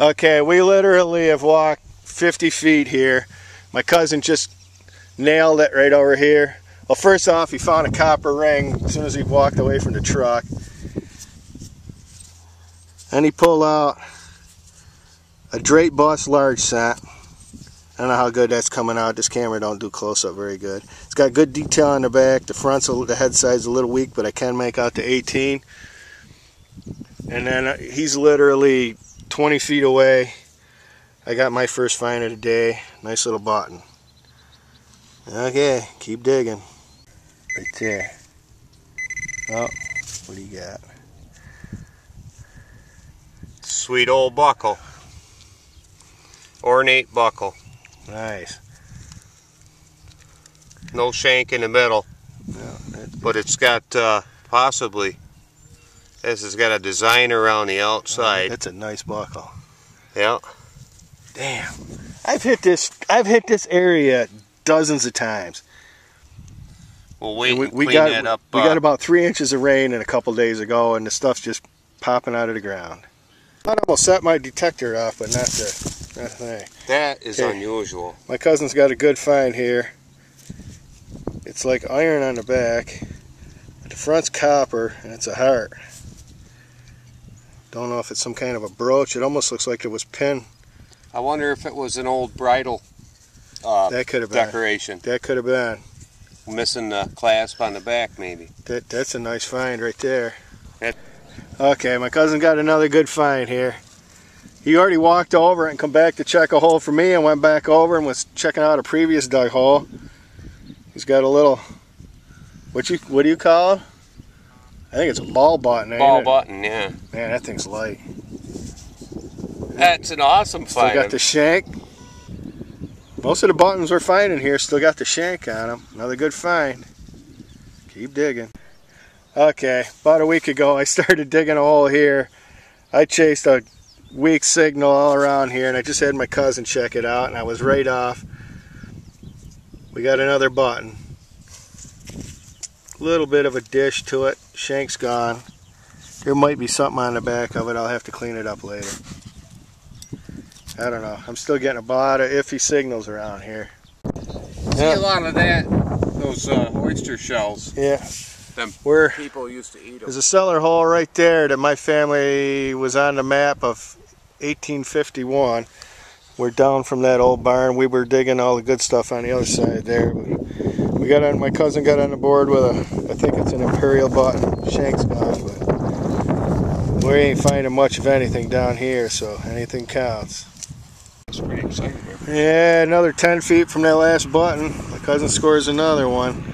Okay, we literally have walked 50 feet here. My cousin just nailed it right over here. Well, first off, he found a copper ring as soon as he walked away from the truck. And he pulled out a draped bust large cent. I don't know how good that's coming out. This camera don't do close up very good. It's got good detail on the back. The front's a, the head side's a little weak, but I can make out the 18. And then uh, he's literally 20 feet away. I got my first find of the day. Nice little button. Okay, keep digging. Right there. Oh, what do you got? Sweet old buckle. Ornate buckle. Nice. No shank in the middle. No, but it's got uh, possibly this has got a design around the outside. That's a nice buckle. Yeah. Damn. I've hit this I've hit this area dozens of times. Well, wait, we, we got that up. we uh, got about three inches of rain in a couple days ago, and the stuff's just popping out of the ground. I almost set my detector off, but not the, not the thing. That is Okay. unusual. My cousin's got a good find here. It's like iron on the back. But the front's copper, and it's a heart. Don't know if it's some kind of a brooch. It almost looks like it was pin. I wonder if it was an old bridal uh, That could have been. decoration, That could have been. missing the clasp on the back, maybe. That that's a nice find right there. That- Okay, my cousin got another good find here. He already walked over and come back to check a hole for me and went back over and was checking out a previous dug hole. He's got a little what you what do you call it? I think it's a ball button, ain't Ball button, yeah. Man, that thing's light. That's an awesome Still find. got the shank. Most of the buttons we're finding here still got the shank on them. Another good find. Keep digging. Okay, about a week ago I started digging a hole here. I chased a weak signal all around here and I just had my cousin check it out and I was right off. We got another button. A Little bit of a dish to it. Shank's gone. There might be something on the back of it. I'll have to clean it up later. I don't know. I'm still getting a lot of iffy signals around here. See a lot of that, those uh, oyster shells. Yeah. Them We're people used to eat them. there's a cellar hole right there that my family was on the map of 1851. We're down from that old barn. We were digging all the good stuff on the other side there. We got on. My cousin got on the board with a. I think it's an imperial button. Shank's gone, but we ain't finding much of anything down here. So anything counts. That's pretty exciting. Yeah, another 10 feet from that last button. My cousin scores another one.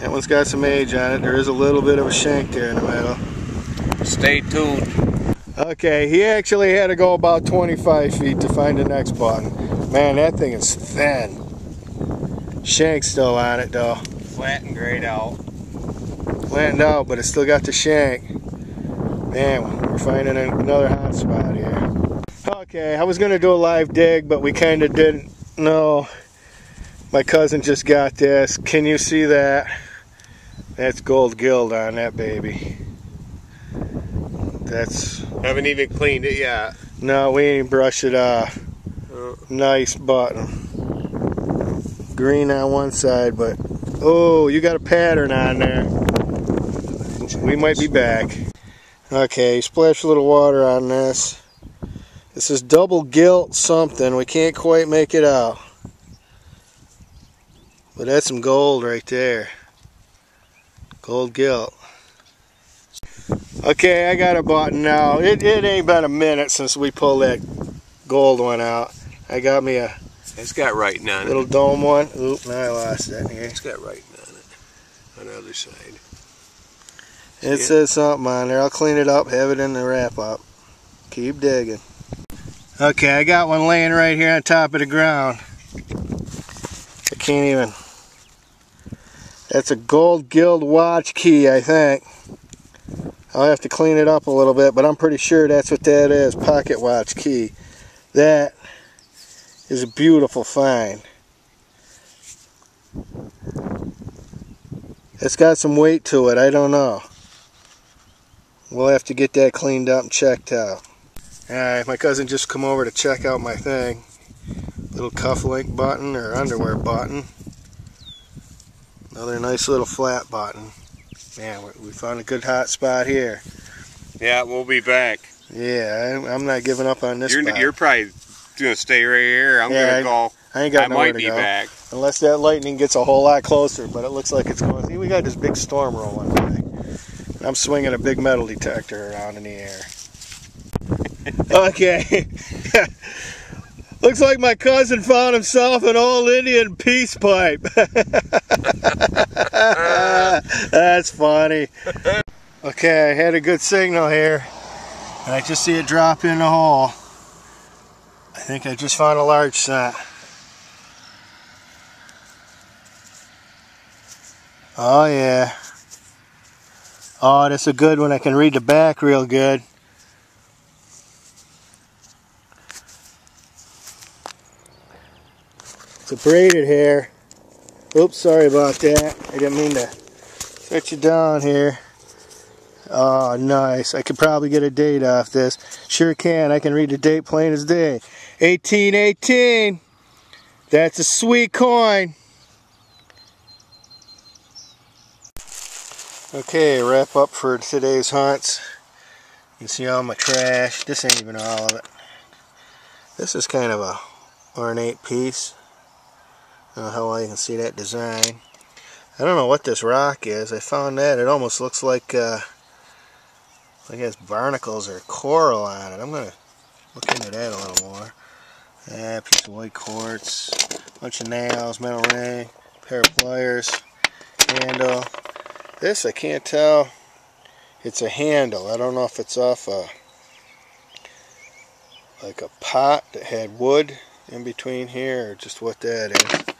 That one's got some age on it. There is a little bit of a shank there in the middle. Stay tuned. Okay, he actually had to go about 25 feet to find the next button. Man, that thing is thin. Shank's still on it though. Flat and grayed out. Flattened out, but it's still got the shank. Man, we're finding another hot spot here. Okay, I was gonna do a live dig, but we kind of didn't know. My cousin just got this. Can you see that? That's gold gild on that baby. That's Haven't even cleaned it yet. no, we ain't brushed it off. Uh. Nice button. Green on one side, but oh, you got a pattern on there. We might be back. Okay, splash a little water on this. This is double gilt something. We can't quite make it out. But that's some gold right there. Gold gilt. Okay, I got a button now. It, it ain't been a minute since we pulled that gold one out. I got me a It's got writing on it. little dome one. Oop, now I lost that here. It's got writing on it. On the other side. It says something on there. I'll clean it up, have it in the wrap up. Keep digging. Okay, I got one laying right here on top of the ground. I can't even. That's a gold gild watch key, I think. I'll have to clean it up a little bit, but I'm pretty sure that's what that is. Pocket watch key. That is a beautiful find. It's got some weight to it. I don't know. We'll have to get that cleaned up and checked out. Alright, my cousin just come over to check out my thing. Little cuff link button or underwear button. Another nice little flat button. Man, we found a good hot spot here. Yeah, we'll be back. Yeah, I'm not giving up on this You're, spot. you're probably gonna stay right here. I'm Yeah, gonna go. I ain't got I nowhere might to be go. back. Unless that lightning gets a whole lot closer, but it looks like it's going. See, we got this big storm rolling. I'm swinging a big metal detector around in the air. okay. Looks like my cousin found himself an old Indian peace pipe. That's funny. Okay, I had a good signal here, and I just see it drop in the hole. I think I just found a large cent. Oh yeah. Oh, that's a good one. I can read the back real good. It's a braided hair. Oops, sorry about that. I didn't mean to set you down here. Oh, nice. I could probably get a date off this. Sure can. I can read the date plain as day. 1818. That's a sweet coin. Okay, wrap up for today's hunts. You see all my trash. This ain't even all of it. This is kind of a ornate piece. I don't know how well you can see that design. I don't know what this rock is. I found that. It almost looks like uh, I guess barnacles or coral on it. I'm going to look into that a little more. Yeah, piece of white quartz, bunch of nails, metal ring, pair of pliers. This I can't tell. It's a handle. I don't know if it's off a like a pot that had wood in between here or just what that is.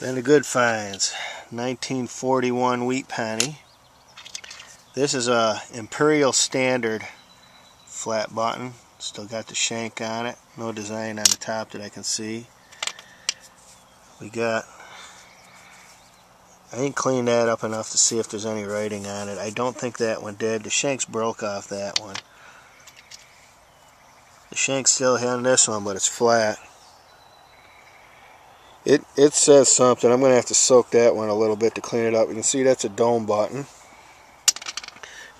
Then the good finds. 1941 wheat penny. This is a Imperial Standard flat button. Still got the shank on it. No design on the top that I can see. We got I ain't cleaned that up enough to see if there's any writing on it. I don't think that one did. The shanks broke off that one. The shank's still on this one, but it's flat. It it says something. I'm going to have to soak that one a little bit to clean it up. You can see that's a dome button.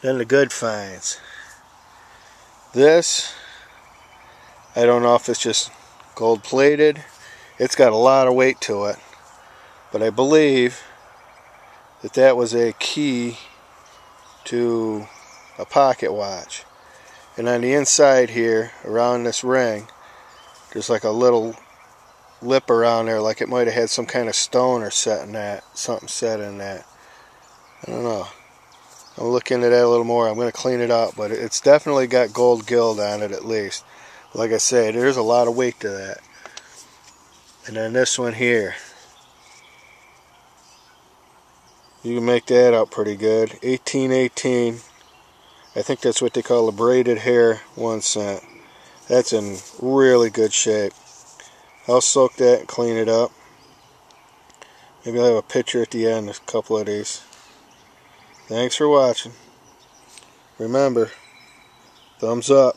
Then the good finds. This, I don't know if it's just gold plated. It's got a lot of weight to it. But I believe that that was a key to a pocket watch. And on the inside here, around this ring, there's like a little lip around there, like it might have had some kind of stone or set in that, something set in that. I don't know. I'll look into that a little more. I'm going to clean it up, but it's definitely got gold gild on it at least. Like I say, there's a lot of weight to that. And then this one here. You can make that out pretty good. 1818. I think that's what they call a braided hair one cent. That's in really good shape. I'll soak that and clean it up. Maybe I'll have a picture at the end of a couple of these. Thanks for watching. Remember, thumbs up.